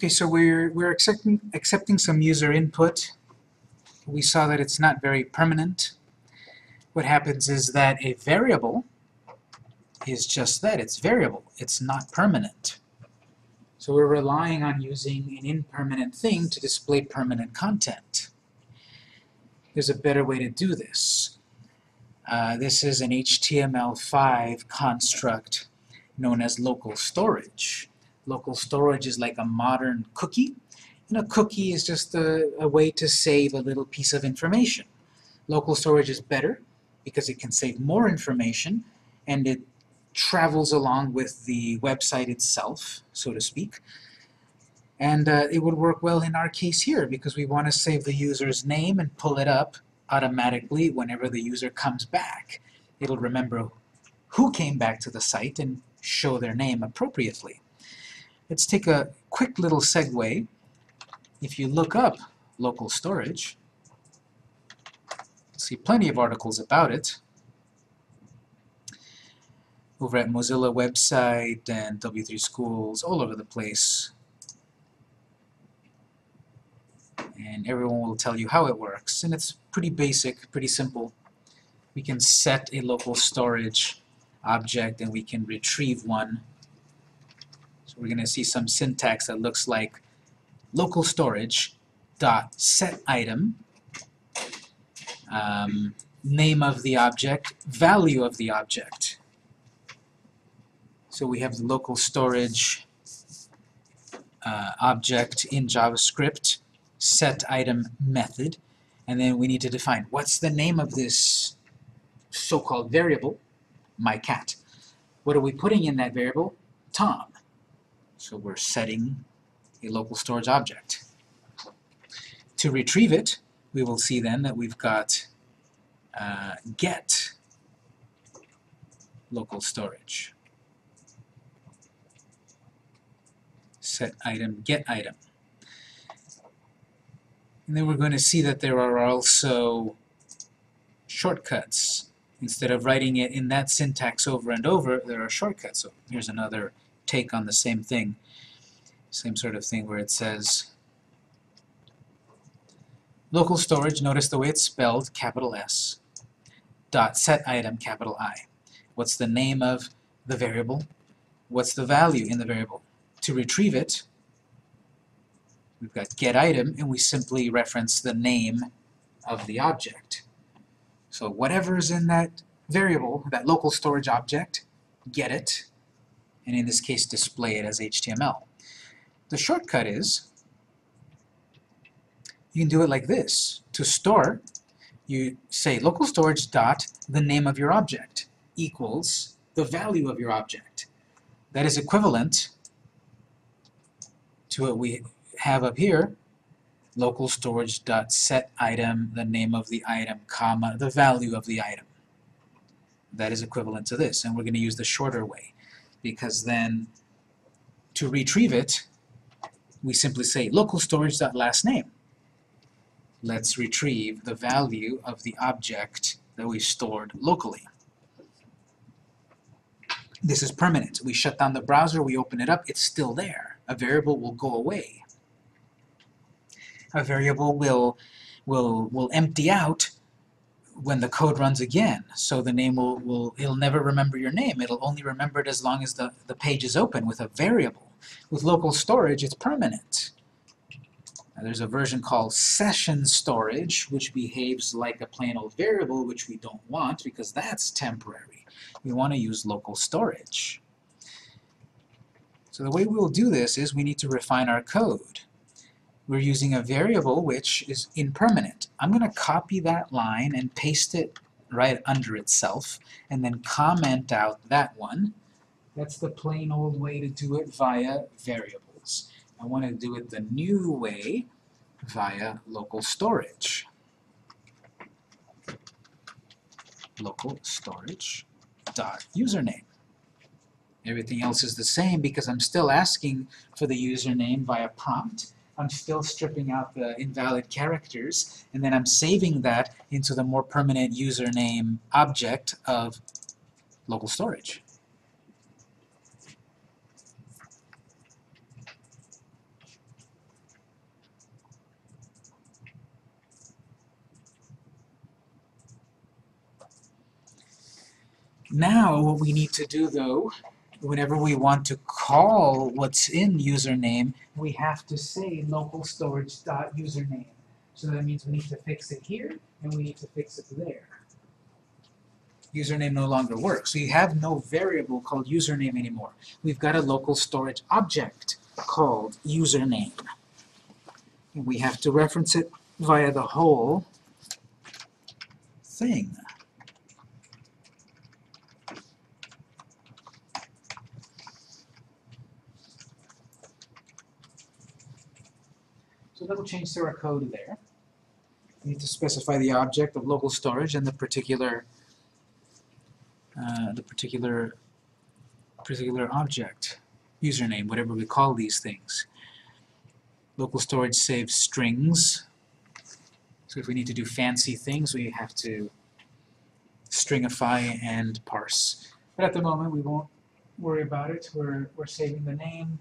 Okay, so we're, we're accepting, accepting some user input. We saw that it's not very permanent. What happens is that a variable is just that, it's variable, it's not permanent. So we're relying on using an impermanent thing to display permanent content. There's a better way to do this. Uh, this is an HTML5 construct known as local storage. Local storage is like a modern cookie, and a cookie is just a, a way to save a little piece of information. Local storage is better because it can save more information and it travels along with the website itself, so to speak. And uh, it would work well in our case here because we want to save the user's name and pull it up automatically whenever the user comes back. It'll remember who came back to the site and show their name appropriately. Let's take a quick little segue. If you look up local storage, see plenty of articles about it over at Mozilla website and W3 schools all over the place. And everyone will tell you how it works. And it's pretty basic, pretty simple. We can set a local storage object and we can retrieve one. We're going to see some syntax that looks like local storage dot set item um, name of the object, value of the object. So we have the local storage uh, object in JavaScript, set item method, and then we need to define what's the name of this so-called variable, my cat. What are we putting in that variable? Tom. So we're setting a local storage object. To retrieve it, we will see then that we've got uh, get local storage. set item, get item. And then we're going to see that there are also shortcuts. Instead of writing it in that syntax over and over, there are shortcuts. So here's another take on the same thing. Same sort of thing where it says local storage, notice the way it's spelled, capital S, dot set item, capital I. What's the name of the variable? What's the value in the variable? To retrieve it, we've got get item, and we simply reference the name of the object. So whatever is in that variable, that local storage object, get it, and in this case display it as HTML. The shortcut is, you can do it like this. To store, you say local storage dot the name of your object equals the value of your object. That is equivalent to what we have up here, local storage dot set item, the name of the item, comma, the value of the item. That is equivalent to this, and we're going to use the shorter way, because then to retrieve it, we simply say local storage last name. Let's retrieve the value of the object that we stored locally. This is permanent. We shut down the browser, we open it up, it's still there. A variable will go away. A variable will, will, will empty out when the code runs again. So the name will, will it'll never remember your name. It'll only remember it as long as the, the page is open with a variable. With local storage, it's permanent. Now, there's a version called session storage, which behaves like a plain old variable, which we don't want because that's temporary we want to use local storage. So the way we will do this is we need to refine our code. We're using a variable which is impermanent. I'm going to copy that line and paste it right under itself and then comment out that one. That's the plain old way to do it via variables. I want to do it the new way via local storage. Local storage dot username. Everything else is the same because I'm still asking for the username via prompt. I'm still stripping out the invalid characters, and then I'm saving that into the more permanent username object of local storage. Now, what we need to do though, whenever we want to call what's in username, we have to say local storage dot username. So that means we need to fix it here, and we need to fix it there. Username no longer works. We have no variable called username anymore. We've got a local storage object called username. And we have to reference it via the whole thing. That'll change to our code there. We need to specify the object of local storage and the particular uh, the particular particular object, username, whatever we call these things. Local storage saves strings. So if we need to do fancy things, we have to stringify and parse. But at the moment, we won't worry about it. We're, we're saving the name.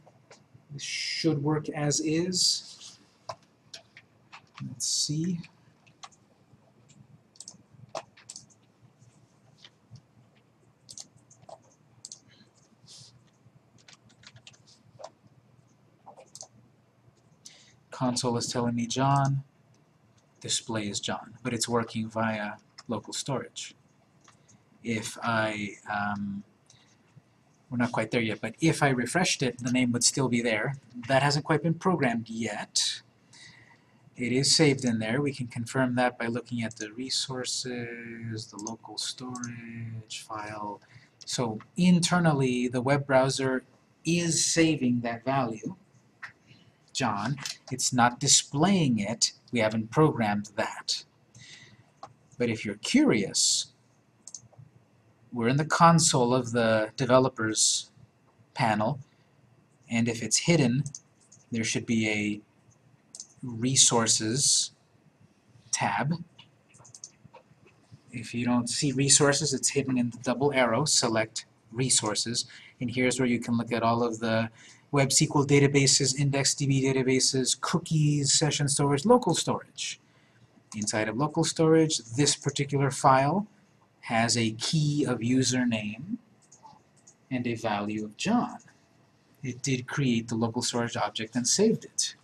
This should work as is. Let's see. Console is telling me John, display is John, but it's working via local storage. If I, um, we're not quite there yet, but if I refreshed it, the name would still be there. That hasn't quite been programmed yet. It is saved in there. We can confirm that by looking at the resources, the local storage file. So internally, the web browser is saving that value, John. It's not displaying it. We haven't programmed that. But if you're curious, we're in the console of the developers panel, and if it's hidden, there should be a resources tab. If you don't see resources, it's hidden in the double arrow. Select resources, and here's where you can look at all of the web SQL databases, IndexedDB databases, cookies, session storage, local storage. Inside of local storage, this particular file has a key of username and a value of John. It did create the local storage object and saved it.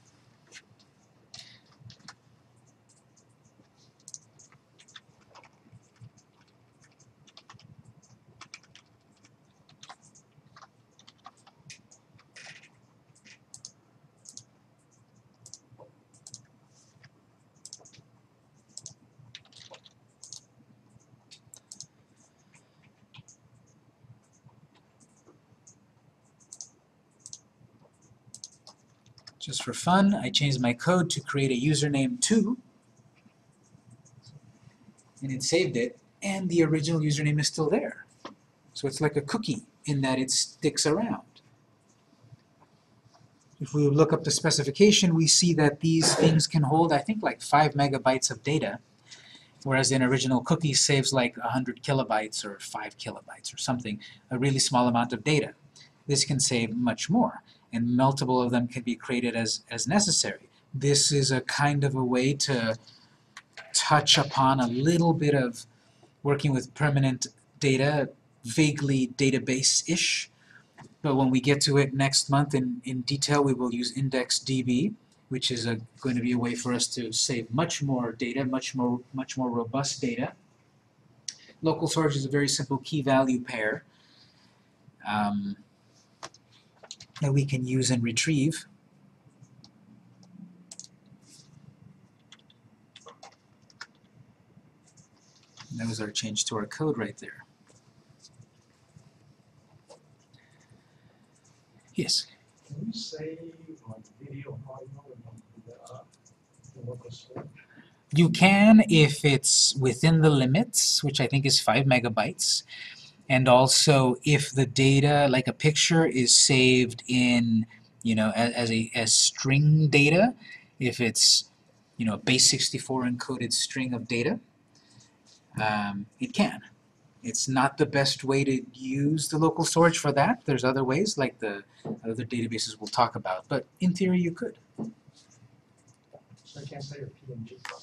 Just for fun, I changed my code to create a username 2, and it saved it, and the original username is still there. So it's like a cookie in that it sticks around. If we look up the specification, we see that these things can hold, I think, like 5 megabytes of data, whereas an original cookie saves like 100 kilobytes or 5 kilobytes or something, a really small amount of data. This can save much more and multiple of them can be created as, as necessary. This is a kind of a way to touch upon a little bit of working with permanent data, vaguely database-ish, but when we get to it next month in, in detail, we will use IndexedDB, which is a, going to be a way for us to save much more data, much more, much more robust data. Local storage is a very simple key-value pair. Um, that we can use and retrieve. And that was our change to our code right there. Yes? Can we save like video, audio, and the local? You can if it's within the limits, which I think is 5 megabytes and also if the data like a picture is saved in you know as, as a as string data if it's you know a base 64 encoded string of data um, it can. It's not the best way to use the local storage for that. There's other ways like the other databases we'll talk about but in theory you could. So I can't say a PNG file.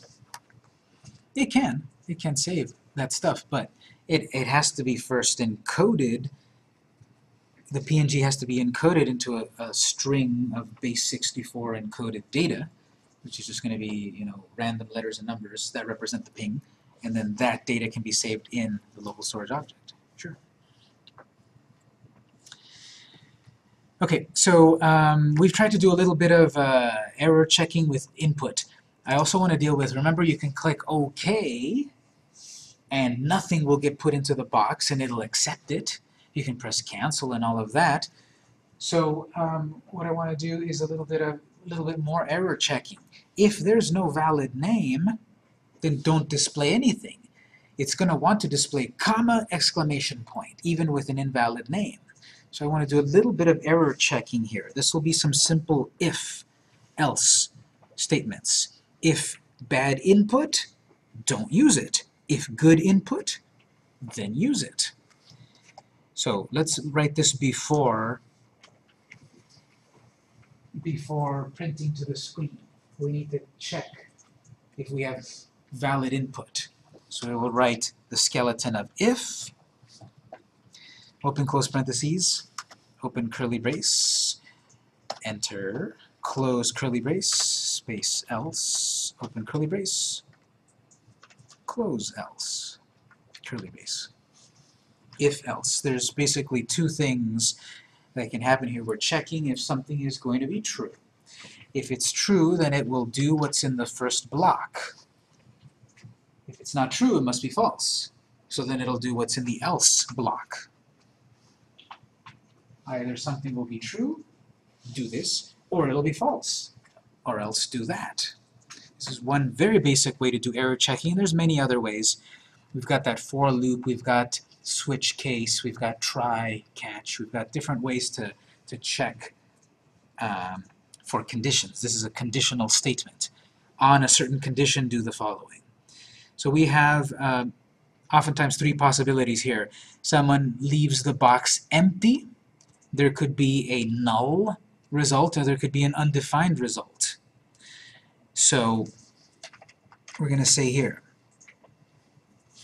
it can. It can save that stuff, but it, it has to be first encoded. The PNG has to be encoded into a, a string of base 64 encoded data, which is just going to be, you know, random letters and numbers that represent the ping, and then that data can be saved in the local storage object. Sure. Okay, so um, we've tried to do a little bit of uh, error checking with input. I also want to deal with, remember you can click OK, and nothing will get put into the box and it'll accept it. You can press cancel and all of that. So um, what I want to do is a little bit of a little bit more error checking. If there's no valid name, then don't display anything. It's going to want to display comma exclamation point, even with an invalid name. So I want to do a little bit of error checking here. This will be some simple if, else statements. If bad input, don't use it. If good input, then use it. So let's write this before before printing to the screen. We need to check if we have valid input. So we will write the skeleton of if open close parentheses, open curly brace, enter, close curly brace, space else, open curly brace, close else, curly brace. If else. There's basically two things that can happen here. We're checking if something is going to be true. If it's true, then it will do what's in the first block. If it's not true, it must be false. So then it'll do what's in the else block. Either something will be true, do this, or it'll be false, or else do that. This is one very basic way to do error checking. There's many other ways. We've got that for loop, we've got switch case, we've got try, catch, we've got different ways to, to check um, for conditions. This is a conditional statement. On a certain condition, do the following. So we have um, oftentimes three possibilities here. Someone leaves the box empty, there could be a null result, or there could be an undefined result. So we're going to say here,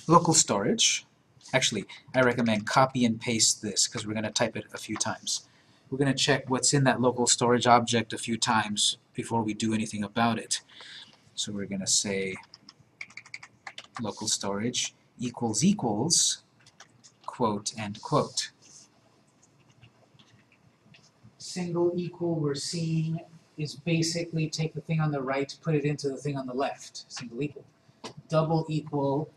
local storage, actually I recommend copy and paste this because we're going to type it a few times. We're going to check what's in that local storage object a few times before we do anything about it. So we're going to say local storage equals equals quote and quote single equal we're seeing is basically take the thing on the right, put it into the thing on the left, single equal. Double equal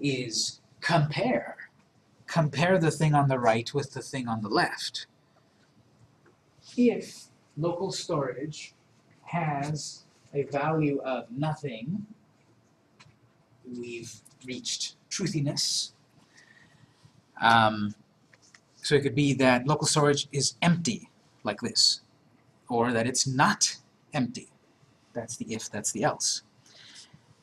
is compare. Compare the thing on the right with the thing on the left. If local storage has a value of nothing, we've reached truthiness. Um, so it could be that local storage is empty like this, or that it's not empty. That's the if, that's the else.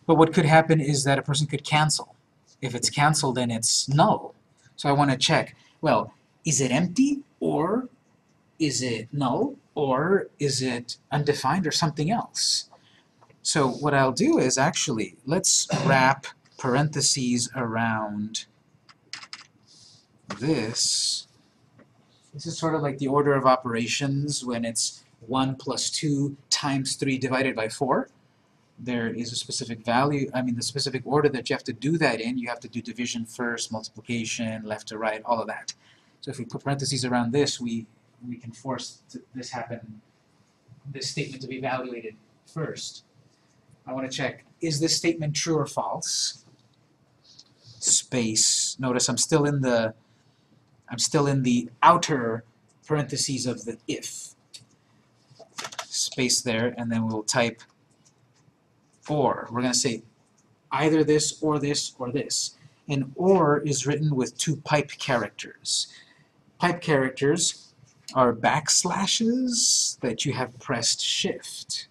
But what could happen is that a person could cancel. If it's canceled, then it's null. So I want to check, well, is it empty, or is it null, or is it undefined, or something else? So what I'll do is actually, let's wrap parentheses around this this is sort of like the order of operations when it's 1 plus 2 times 3 divided by 4. There is a specific value, I mean the specific order that you have to do that in. You have to do division first, multiplication, left to right, all of that. So if we put parentheses around this, we, we can force this happen, this statement to be evaluated first. I want to check, is this statement true or false? Space. Notice I'm still in the I'm still in the outer parentheses of the if. Space there, and then we'll type or. We're going to say either this or this or this. And or is written with two pipe characters. Pipe characters are backslashes that you have pressed shift.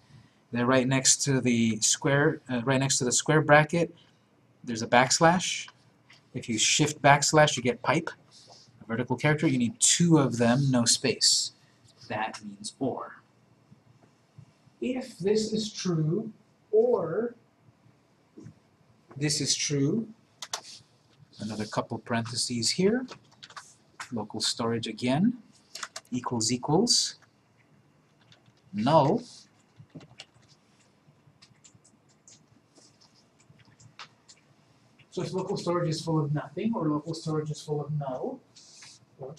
They're right next to the square, uh, right next to the square bracket. There's a backslash. If you shift backslash, you get pipe A vertical character, you need two of them, no space. That means or. If this is true, or this is true, Another couple parentheses here. Local storage again, equals equals, null. So if local storage is full of nothing, or local storage is full of null, or,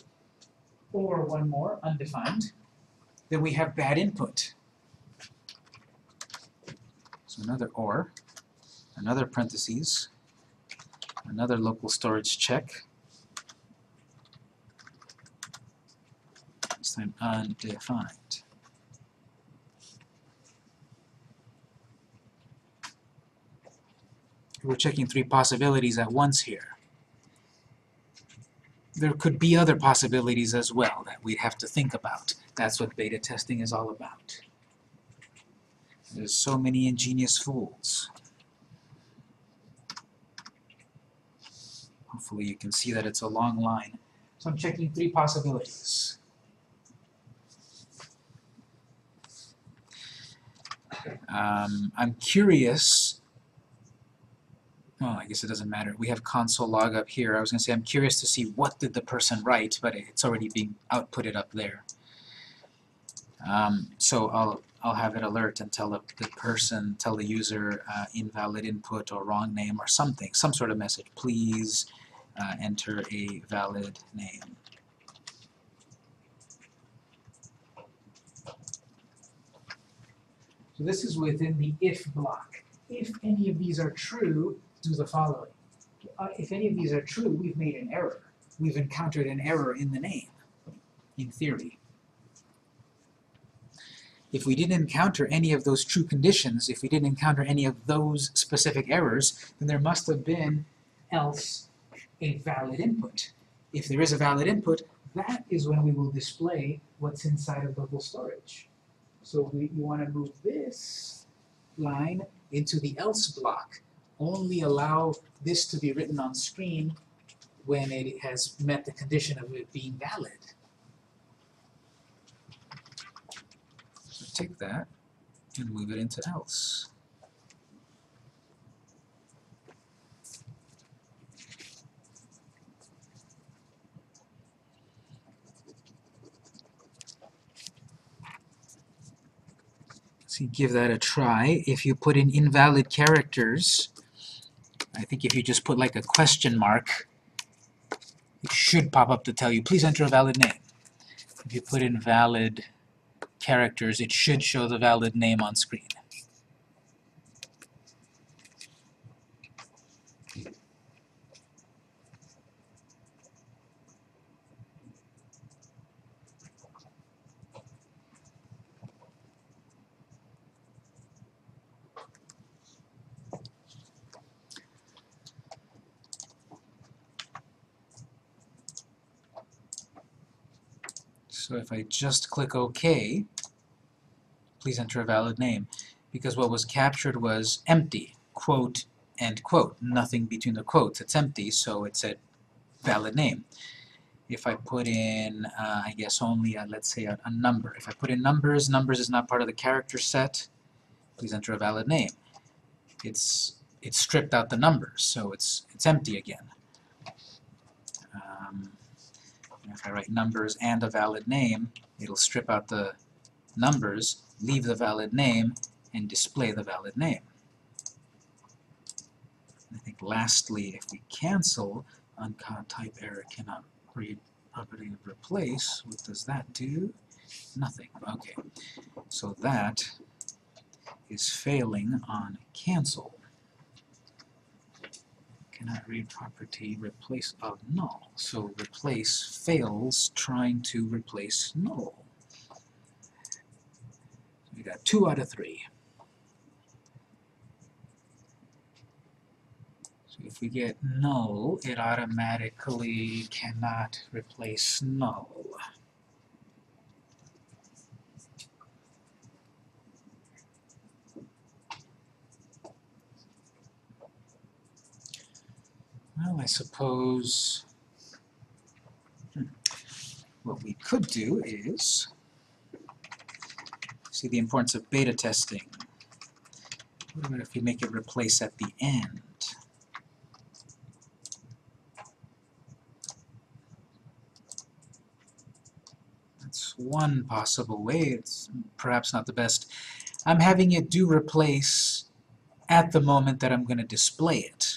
or one more, undefined, then we have bad input. So another or, another parentheses, another local storage check. This time undefined. We're checking three possibilities at once here. There could be other possibilities as well that we'd have to think about. That's what beta testing is all about. There's so many ingenious fools. Hopefully you can see that it's a long line. So I'm checking three possibilities. Um, I'm curious, well, I guess it doesn't matter. We have console log up here. I was going to say I'm curious to see what did the person write, but it's already being outputted up there. Um, so I'll I'll have it alert and tell the, the person, tell the user uh, invalid input or wrong name or something, some sort of message. Please uh, enter a valid name. So this is within the if block. If any of these are true, do the following. Uh, if any of these are true, we've made an error. We've encountered an error in the name, in theory. If we didn't encounter any of those true conditions, if we didn't encounter any of those specific errors, then there must have been else a valid input. If there is a valid input, that is when we will display what's inside of local storage. So we, you want to move this line into the else block. Only allow this to be written on screen when it has met the condition of it being valid. Take that and move it into else. So give that a try. If you put in invalid characters, I think if you just put like a question mark, it should pop up to tell you, please enter a valid name. If you put in valid characters, it should show the valid name on screen. So if I just click OK, please enter a valid name, because what was captured was empty, quote, end quote, nothing between the quotes, it's empty, so it said valid name. If I put in, uh, I guess only, a, let's say, a, a number. If I put in numbers, numbers is not part of the character set, please enter a valid name. It's, it's stripped out the numbers, so it's, it's empty again. Um, if I write numbers and a valid name, it'll strip out the numbers, leave the valid name, and display the valid name. I think lastly, if we cancel uncaught type error cannot read property of replace, what does that do? Nothing. Okay. So that is failing on cancel. Cannot read property replace of null. So replace fails trying to replace null. We got two out of three. So if we get null, it automatically cannot replace null. Well, I suppose hmm, what we could do is see the importance of beta testing. What about if you make it replace at the end? That's one possible way. It's perhaps not the best. I'm having it do replace at the moment that I'm going to display it.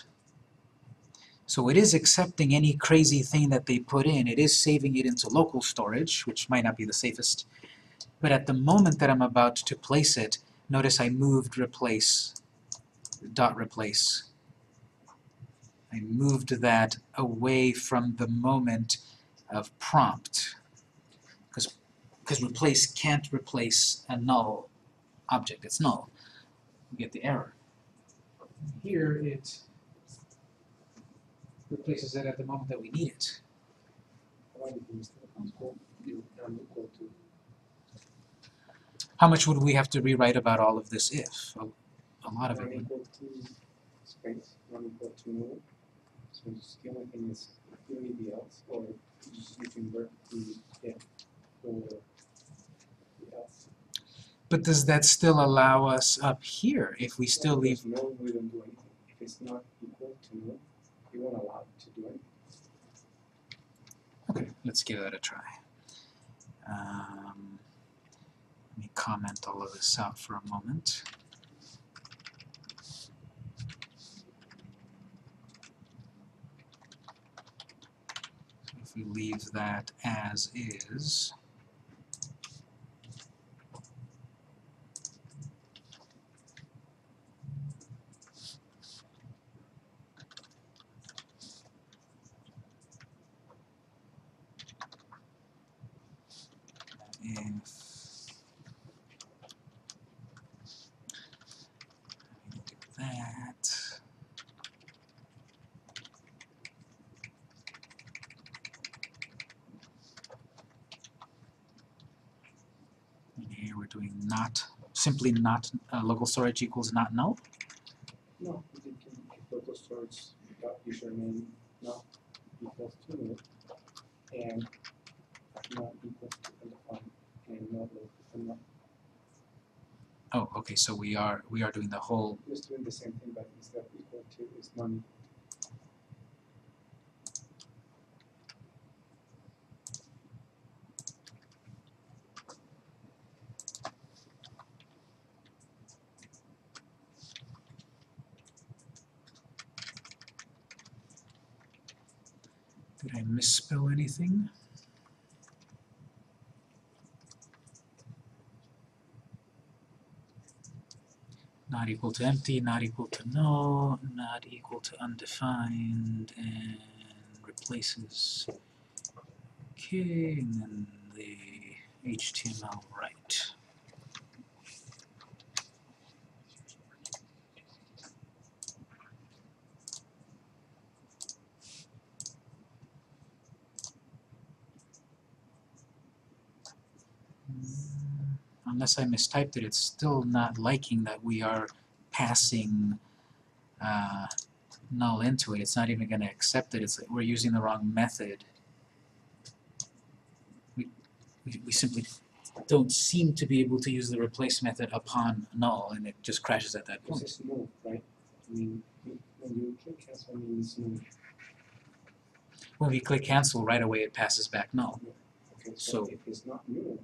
So it is accepting any crazy thing that they put in. It is saving it into local storage, which might not be the safest. But at the moment that I'm about to place it, notice I moved replace, dot replace. I moved that away from the moment of prompt. Because replace can't replace a null object. It's null. You get the error. Here it replaces it at the moment that we need it. How much would we have to rewrite about all of this if? A, a lot of it. would-. But does that still allow us up here if we still leave? Because null wouldn't do anything. If it's not equal to null, you won't allow it to do. Okay, let's give that a try. Um, let me comment all of this out for a moment. So if we leave that as is, if we do that, and here we're doing not, simply not, uh, local storage equals not null. No, you can local storage dot username not equals to and not equals to undefined and not local and not Oh, okay, so we are, we are doing the whole, just doing the same thing but instead of equal to is non did I misspell Not equal to empty, not equal to null, not equal to undefined, and replaces. Okay, and then the HTML right. Mm, Unless I mistyped it, it's still not liking that we are passing uh, null into it. It's not even going to accept it. It's like we're using the wrong method. We, we, we simply don't seem to be able to use the replace method upon null, and it just crashes at that point. is null, right? I mean, when you click cancel, means null. When we click cancel, right away it passes back null. Okay, So- so if it's not null,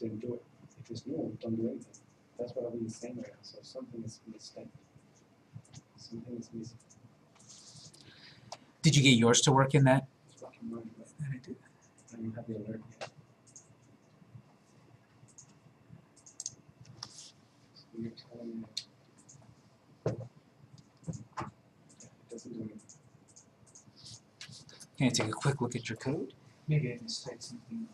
then do it. It's null, don't do anything. That's what I've been saying right now, so something is missing. Something is missing. Did you get yours to work in that? I did. I don't have the alert yet. You're telling me. It doesn't do anything. Can I take a quick look at your code? Maybe I mistyped something.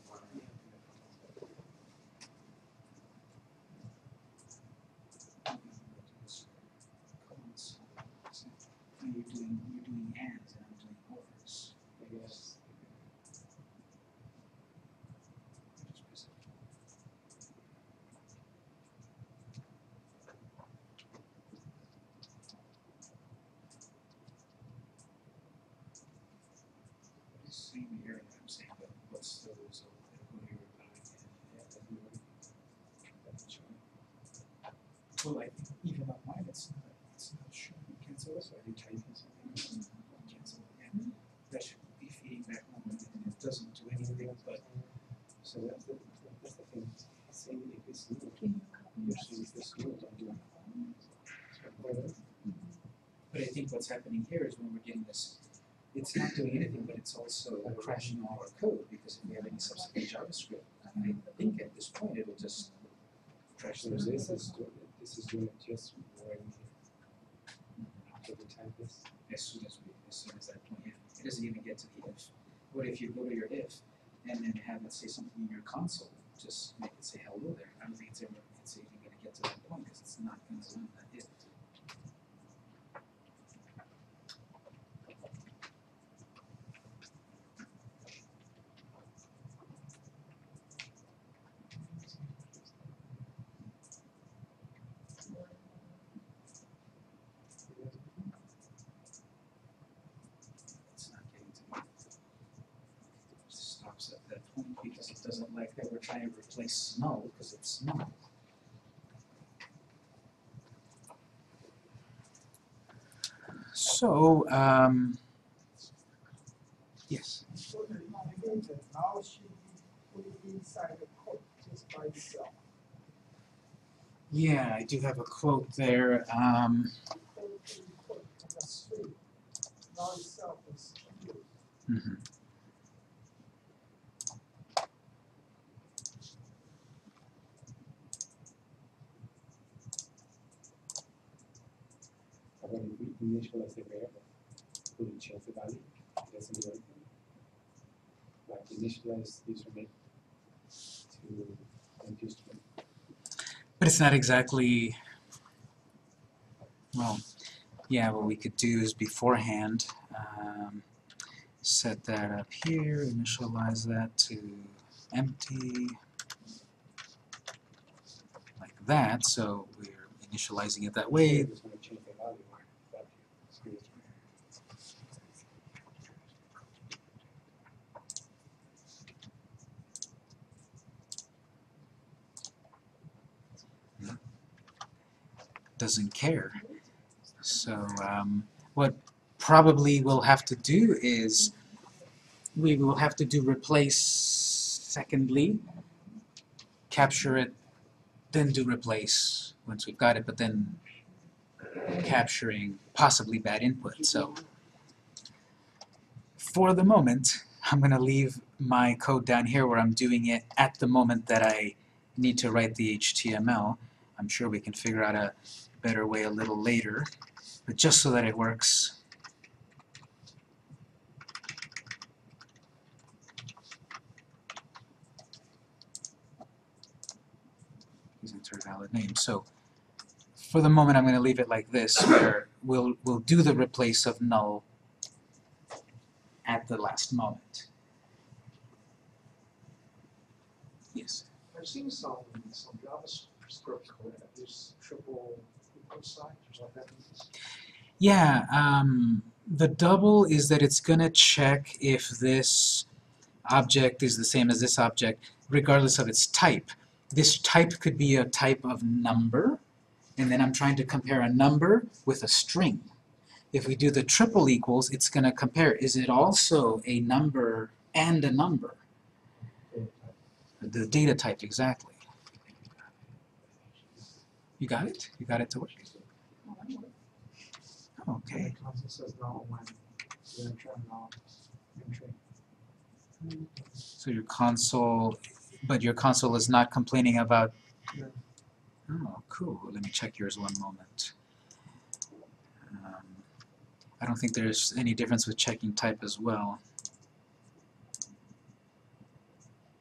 You're doing, you're doing ands and I'm doing ors. I guess. Same here, and I'm saying, but what's the result? It'll go here back Yeah, it doesn't do anything. Doesn't show it. Well, I even on mine, it's not, it's not showing cancel, so I did try cancel. Cancel, yeah. That should be feeding back number, and it doesn't do anything, but So that's the That's the thing, saying if it's new, you're saying if it's new, don't do it. But I think what's happening here is when we're getting this, it's not doing anything, but it's also crashing all our code, because if we have any subsequent JavaScript, I think at this point it'll just crash So this is this is doing it just when after the type is. as soon as we, as soon as that point, yeah. It doesn't even get to the if. What if you go to your if and then have it say something in your console, just make it say hello there. I don't think it's ever, it's even gonna get to that point, because it's not gonna run that if. It's not getting to me. It stops at that point because it doesn't like that we're trying to replace null, because it's null. So, um, yes, So the navigator now should be put inside the code just by itself. yeah, I do have a quote there, um, Code to be put on the street. Now itself is used. mhm. But when we initialize the variable, it change the value? Doesn't do anything. Like initialize username to empty string. But it's not exactly, well, yeah, what we could do is beforehand, um, set that up here, initialize that to empty, like that, so we're initializing it that way. It's gonna change the value. That is- doesn't care. So um, what probably we'll have to do is we will have to do replace secondly, capture it, then do replace once we've got it, but then capturing possibly bad input. So for the moment, I'm going to leave my code down here where I'm doing it at the moment that I need to write the HTML. I'm sure we can figure out a better way a little later, but just so that it works. Please enter a valid name. So for the moment, I'm going to leave it like this, where we'll we'll do the replace of null at the last moment. Yes. I've seen some, some JavaScript code that use triple or like that. Yeah, um, the double is that it's gonna check if this object is the same as this object, regardless of its type. This type could be a type of number, and then I'm trying to compare a number with a string. If we do the triple equals, it's gonna compare, is it also a number and a number? The data type, exactly. You got it? You got it to work? Okay. The says no when you enter no entry. So your console, but your console is not complaining about. Oh, cool. Let me check yours one moment. Um, I don't think there's any difference with checking type as well.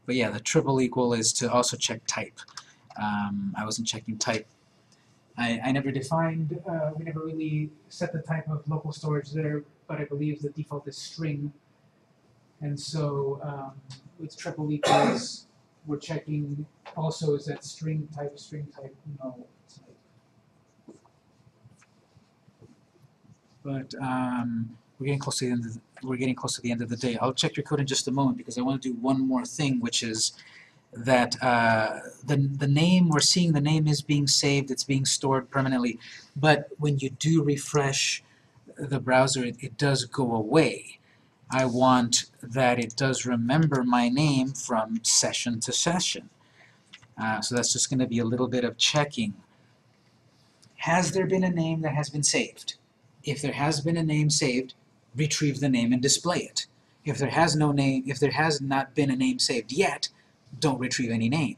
But yeah, the triple equal is to also check type. Um, I wasn't checking type. I, I never defined, uh, we never really set the type of local storage there, but I believe the default is string. And so um, with triple equals, we're checking also is that string type, string type, no type. But um, we're getting close to the end of the, we're getting close to the end of the day. I'll check your code in just a moment because I want to do one more thing, which is that uh, the the name we're seeing the name is being saved, it's being stored permanently, but when you do refresh the browser, it, it does go away. I want that it does remember my name from session to session. Uh, so that's just going to be a little bit of checking. Has there been a name that has been saved? If there has been a name saved, retrieve the name and display it. If there has no name, if there has not been a name saved yet, don't retrieve any name.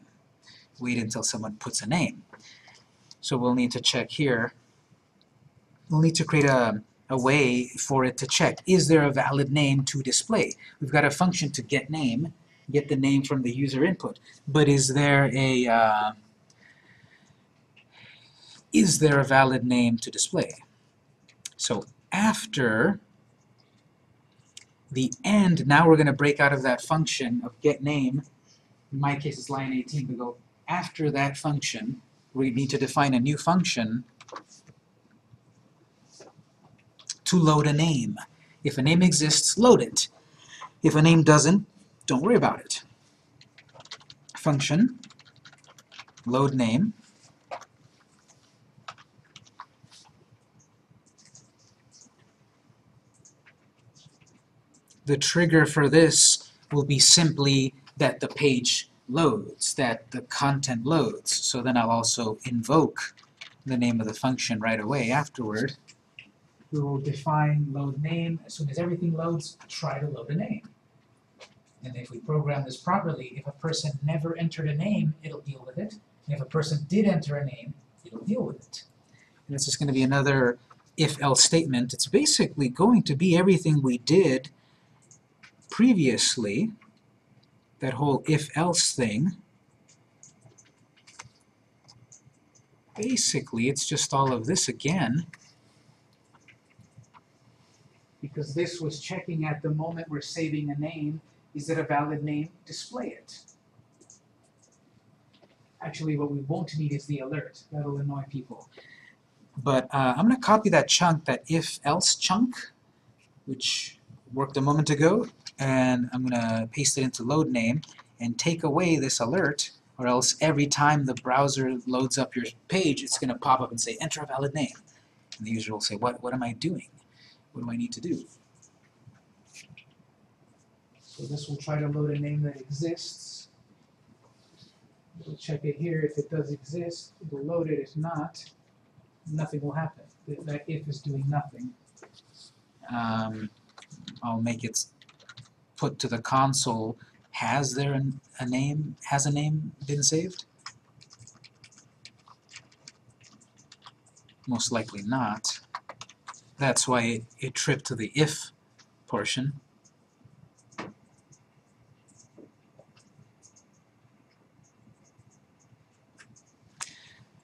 Wait until someone puts a name. So we'll need to check here. We'll need to create a, a way for it to check. Is there a valid name to display? We've got a function to get name, get the name from the user input. But is there a uh, is there a valid name to display? So after the end, now we're going to break out of that function of get name. In my case, it's line 18. We go after that function, we need to define a new function to load a name. If a name exists, load it. If a name doesn't, don't worry about it. Function, load name, the trigger for this will be simply that the page loads, that the content loads. So then I'll also invoke the name of the function right away afterward. We will define load name. As soon as everything loads, try to load a name. And if we program this properly, if a person never entered a name, it'll deal with it. And if a person did enter a name, it'll deal with it. And it's just going to be another if-else statement. It's basically going to be everything we did previously, that whole if-else thing, basically it's just all of this again, because this was checking at the moment we're saving a name, is it a valid name? Display it. Actually, what we won't need is the alert. That'll annoy people. But uh, I'm going to copy that chunk, that if-else chunk, which worked a moment ago, and I'm going to paste it into load name and take away this alert or else every time the browser loads up your page it's going to pop up and say enter a valid name. And the user will say what what am I doing? What do I need to do? So this will try to load a name that exists. We'll check it here. If it does exist it'll load it. If not nothing will happen. That if is doing nothing. Um, I'll make it put to the console, has there an, a name, has a name been saved? Most likely not. That's why it, it tripped to the if portion.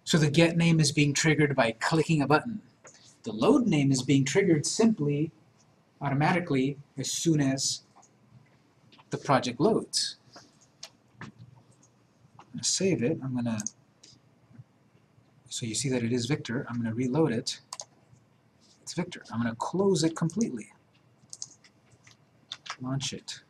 So the get name is being triggered by clicking a button. The load name is being triggered simply, automatically, as soon as the project loads. Save it. I'm going to, so you see that it is Victor. I'm going to reload it. It's Victor. I'm going to close it completely. Launch it.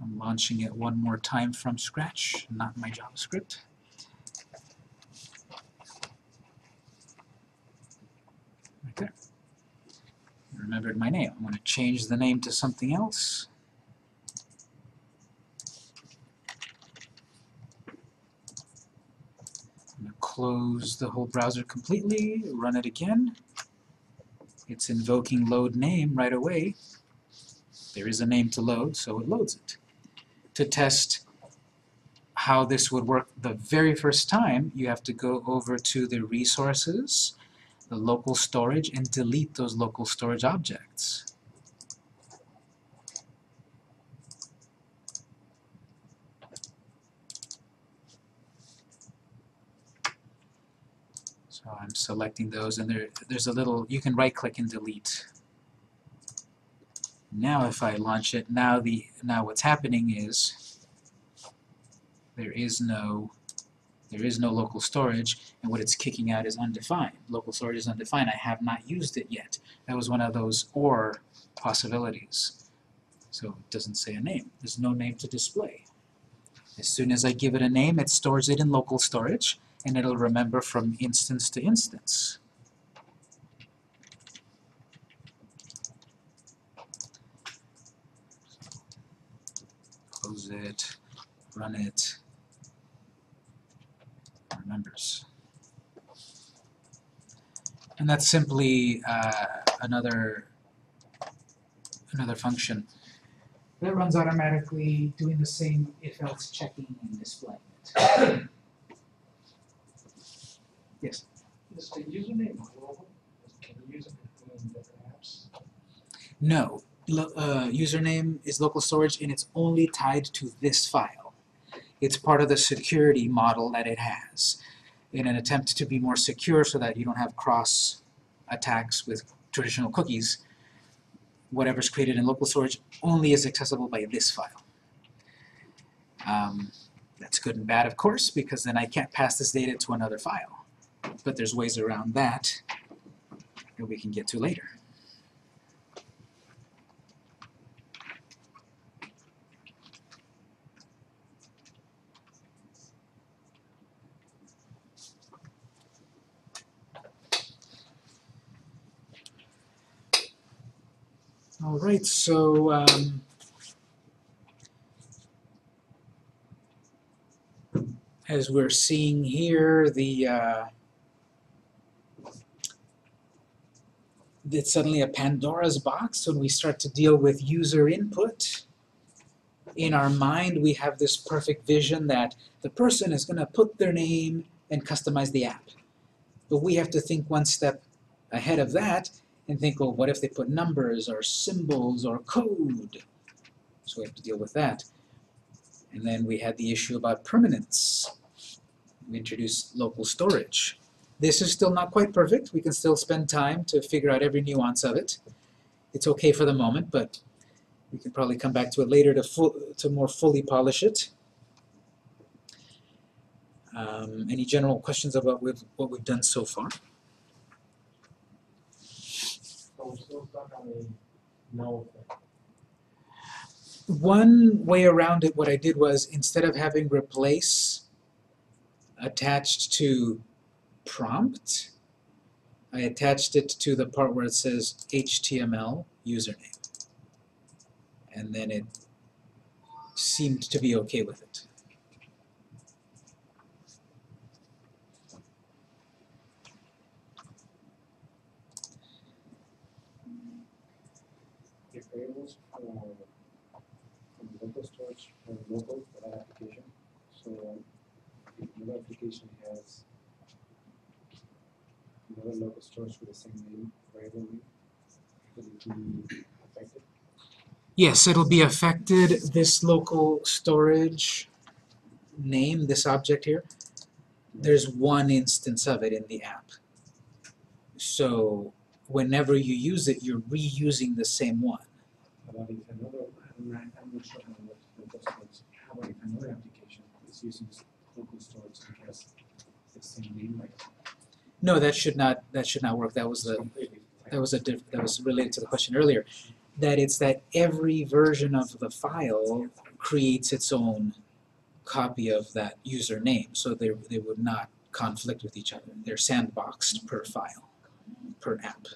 I'm launching it one more time from scratch, not my JavaScript. Right there. I remembered my name. I'm going to change the name to something else. I'm going to close the whole browser completely, run it again. It's invoking load name right away. There is a name to load, so it loads it. To test how this would work the very first time, you have to go over to the resources, the local storage, and delete those local storage objects. So I'm selecting those, and there, there's a little, you can right-click and delete. Now if I launch it, now the now what's happening is there is no there is no local storage, and what it's kicking out is undefined. Local storage is undefined. I have not used it yet. That was one of those OR possibilities. So it doesn't say a name. There's no name to display. As soon as I give it a name, it stores it in local storage, and it'll remember from instance to instance. Close it, run it, remembers. And that's simply uh, another another function that runs automatically doing the same if else checking and displaying it. Yes. Is the username global? Can you use it between different apps? No, lo- uh, username is local storage and it's only tied to this file. It's part of the security model that it has in an attempt to be more secure so that you don't have cross attacks with traditional cookies. Whatever's created in local storage only is accessible by this file. Um, that's good and bad, of course, because then I can't pass this data to another file. But there's ways around that that we can get to later. All right, so um, as we're seeing here, the uh, it's suddenly a Pandora's box when we start to deal with user input. In our mind, we have this perfect vision that the person is going to put their name and customize the app. But we have to think one step ahead of that and think, well, what if they put numbers or symbols or code? So we have to deal with that. And then we had the issue about permanence. We introduced local storage. This is still not quite perfect. We can still spend time to figure out every nuance of it. It's okay for the moment, but we can probably come back to it later to, to more fully polish it. Um, any general questions about we've, what we've done so far? So we're on no thing. One way around it, what I did was instead of having replace attached to prompt, I attached it to the part where it says HTML username. And then it seemed to be okay with it. If variables for, from local storage or local for that application, so if another application has another local storage with the same name, variable name, will it be affected? Yes, it'll be affected, this local storage name, this object here, there's one instance of it in the app. So whenever you use it, you're reusing the same one. About if another, I'm not, I'm not sure how local storage, how application is using local storage and the same name, No, that should not, that should not work, that was the, that was a diff, that was related to the question earlier. That it's that every version of the file creates its own copy of that username, so they, they would not conflict with each other. They're sandboxed per file, per app.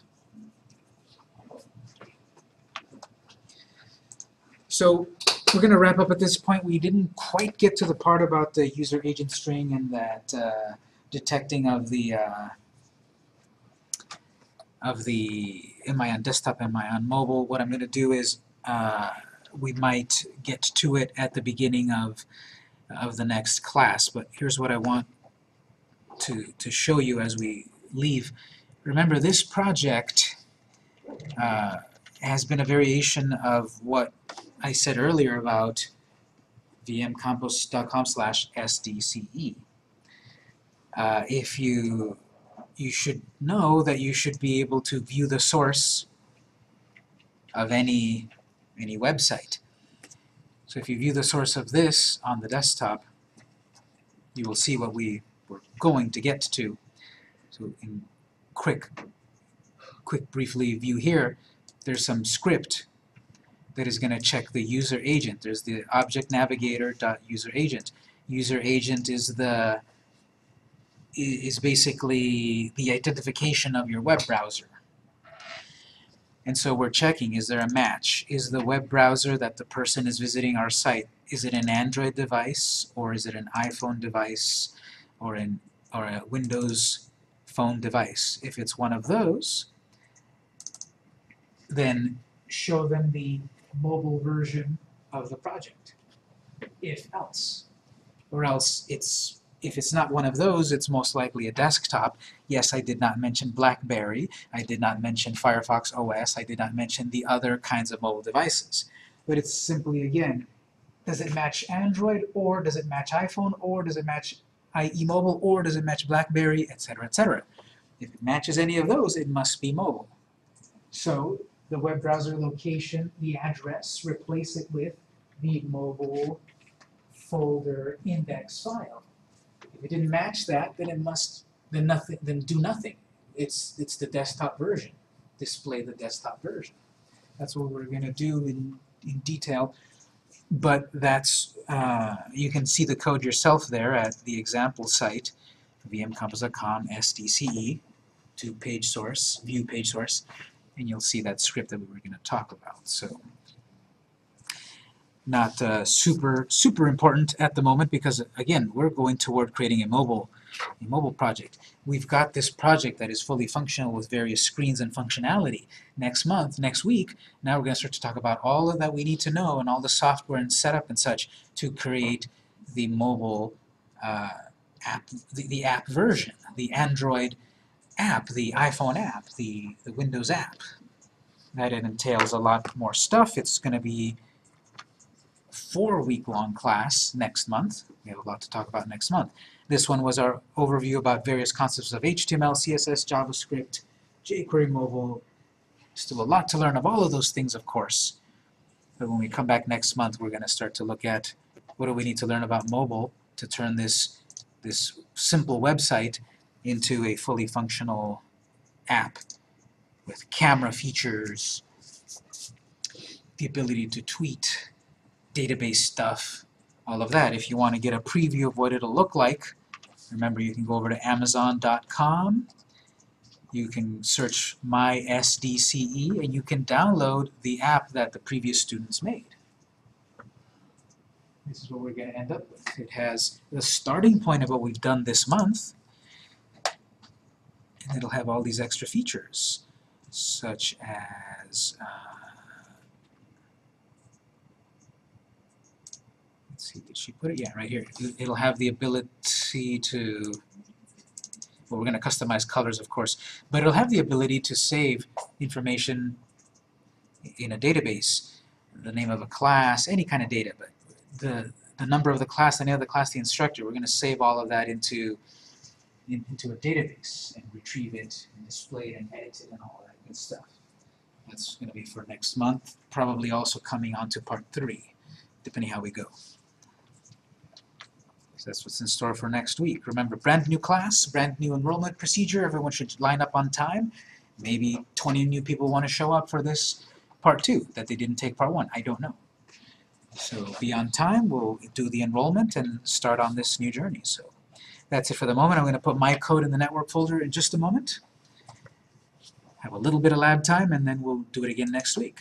So we're gonna wrap up at this point. We didn't quite get to the part about the user agent string and that uh, detecting of the uh, of the am I on desktop, am I on mobile. What I'm gonna do is uh, we might get to it at the beginning of of the next class, but here's what I want to to show you as we leave. Remember this project uh, has been a variation of what I said earlier about vmcompost.com slash sdce. Uh, if you you should know that you should be able to view the source of any any website. So if you view the source of this on the desktop, you will see what we were going to get to. So in quick quick briefly view here, there's some script that is going to check the user agent. There's the object navigator dot user agent. User agent is the is basically the identification of your web browser. And so we're checking, is there a match? Is the web browser that the person is visiting our site, is it an Android device, or is it an iPhone device, or an or a Windows phone device? If it's one of those, then show them the mobile version of the project. If else. Or else it's if it's not one of those, it's most likely a desktop. Yes, I did not mention BlackBerry, I did not mention Firefox OS, I did not mention the other kinds of mobile devices. But it's simply, again, does it match Android, or does it match iPhone, or does it match IE Mobile, or does it match BlackBerry, etc., etc. If it matches any of those, it must be mobile. So, the web browser location, the address, replace it with the mobile folder index file. If it didn't match that, then it must, then nothing, then do nothing. It's, it's the desktop version. Display the desktop version. That's what we're gonna do in, in detail. But that's, uh, you can see the code yourself there at the example site, vmcompass.com sdce to page source, view page source, and you'll see that script that we were gonna talk about, so not uh, super super important at the moment because again we're going toward creating a mobile a mobile project. We've got this project that is fully functional with various screens and functionality. Next month, next week, now we're going to start to talk about all of that we need to know and all the software and setup and such to create the mobile uh, app, the, the app version, the Android app, the iPhone app, the, the Windows app. That it entails a lot more stuff. It's going to be a four week long class next month. We have a lot to talk about next month. This one was our overview about various concepts of HTML, CSS, JavaScript, jQuery mobile. Still a lot to learn of all of those things, of course. But when we come back next month, we're going to start to look at what do we need to learn about mobile to turn this, this simple website into a fully functional app with camera features, the ability to tweet, database stuff, all of that. If you want to get a preview of what it'll look like, remember you can go over to amazon.com, you can search my SDCE, and you can download the app that the previous students made. This is what we're going to end up with. It has the starting point of what we've done this month, and it'll have all these extra features, such as uh, let's see, did she put it? Yeah, right here. It- It'll have the ability to, well, we're going to customize colors, of course, but it'll have the ability to save information in a database, the name of a class, any kind of data, but the, the number of the class, the name of the class, the instructor, we're going to save all of that into, in- into a database and retrieve it and display it and edit it and all that good stuff. That's going to be for next month, probably also coming on to part three, depending how we go. So that's what's in store for next week. Remember, brand new class, brand new enrollment procedure. Everyone should line up on time. Maybe 20 new people want to show up for this part two that they didn't take part one. I don't know. So be on time. We'll do the enrollment and start on this new journey. So that's it for the moment. I'm going to put my code in the network folder in just a moment. Have a little bit of lab time and then we'll do it again next week.